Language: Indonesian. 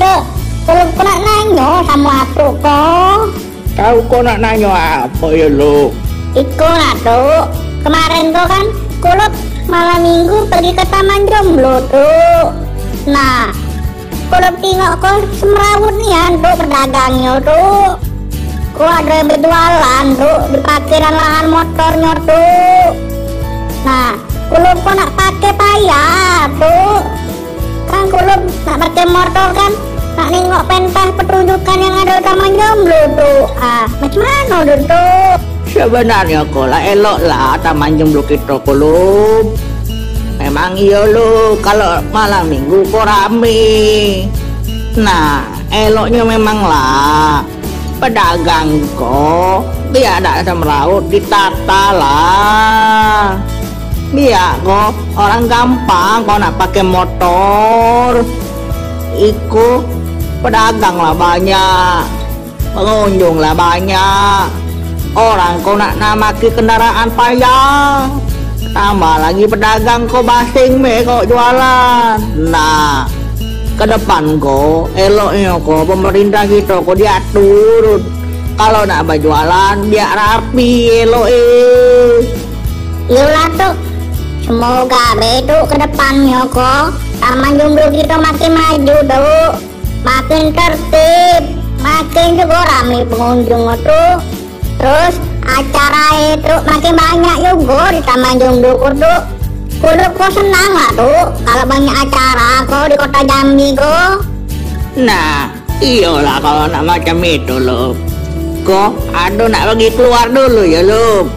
Dok. Kalau kau nak nanya sama aku kok. Kau kau nak nanya apa ya lu? Iku nak Dok. Kemarin kau kan kuluk malam minggu pergi ke Taman Jomblo Dok. Nah, kuluk tengok kau semrawut nih ya Dok pedagangnya Dok. Kau ada yang berjualan Dok di parkiran lahan motornya Dok. Nah, kuluk kau nak pakai payah Dok. Kuluk nak pakai motor kan nak nengok pentas pertunjukan yang ada Taman Jomblo Dok. Ah, macam mana Dok? Sebenarnya kau lah elok lah taman jomblo kita kulub. Memang iya lu kalau malam minggu kau rame. Nah, eloknya memang lah pedagang kau dia ada semraut ditata lah. Biar kok orang gampang kau nak pakai motor. Iku pedagang lah banyak, pengunjung lah banyak. Orang kau nak namaki kendaraan payah. Tambah lagi pedagang kau basing me kau jualan. Nah ke depan kau eloknya kau pemerintah kita kau diatur kalau nak berjualan biar rapi elok eh Yolah tuh Semoga bedu ke depannya kok Taman jomblo kita makin maju tuh Makin tertib Makin juga ramai pengunjung tuh Terus acara itu makin banyak juga di Taman Jomblo tuh Kudu kok senang lah tuh Kalau banyak acara kok di kota Jambi kok Nah iyalah kalau nak macam itu lo Kok aduh nak pergi keluar dulu ya lo